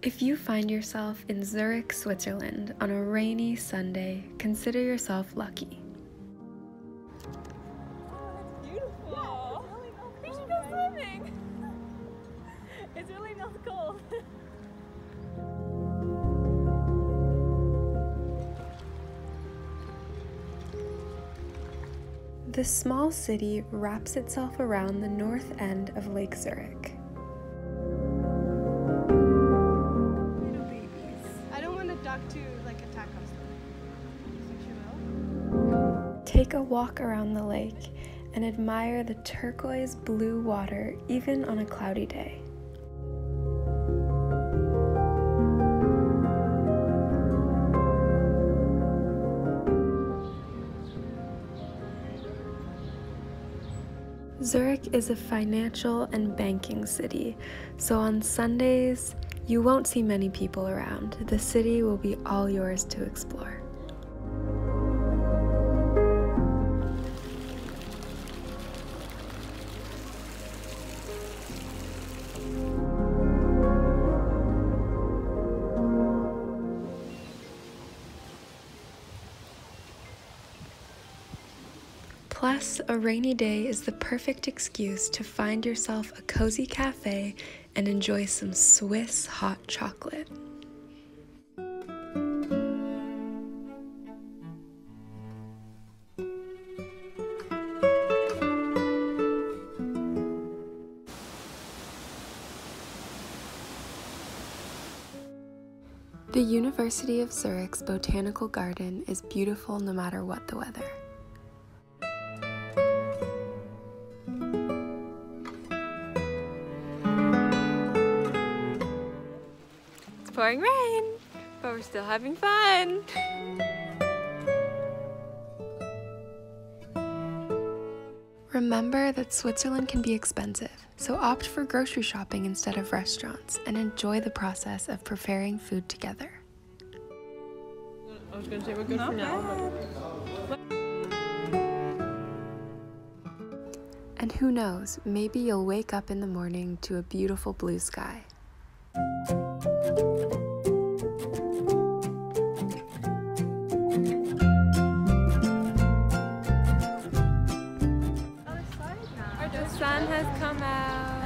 If you find yourself in Zurich, Switzerland on a rainy Sunday, consider yourself lucky. beautiful. go swimming. it's really not cold. The small city wraps itself around the north end of Lake Zurich. Take a walk around the lake and admire the turquoise blue water even on a cloudy day. Zurich is a financial and banking city, so on Sundays, you won't see many people around. The city will be all yours to explore. Plus, a rainy day is the perfect excuse to find yourself a cozy cafe and enjoy some Swiss hot chocolate. The University of Zurich's botanical garden is beautiful no matter what the weather. Pouring rain, but we're still having fun. Remember that Switzerland can be expensive, so opt for grocery shopping instead of restaurants and enjoy the process of preparing food together. I was gonna say we're good for now. And who knows, maybe you'll wake up in the morning to a beautiful blue sky. sun has come out.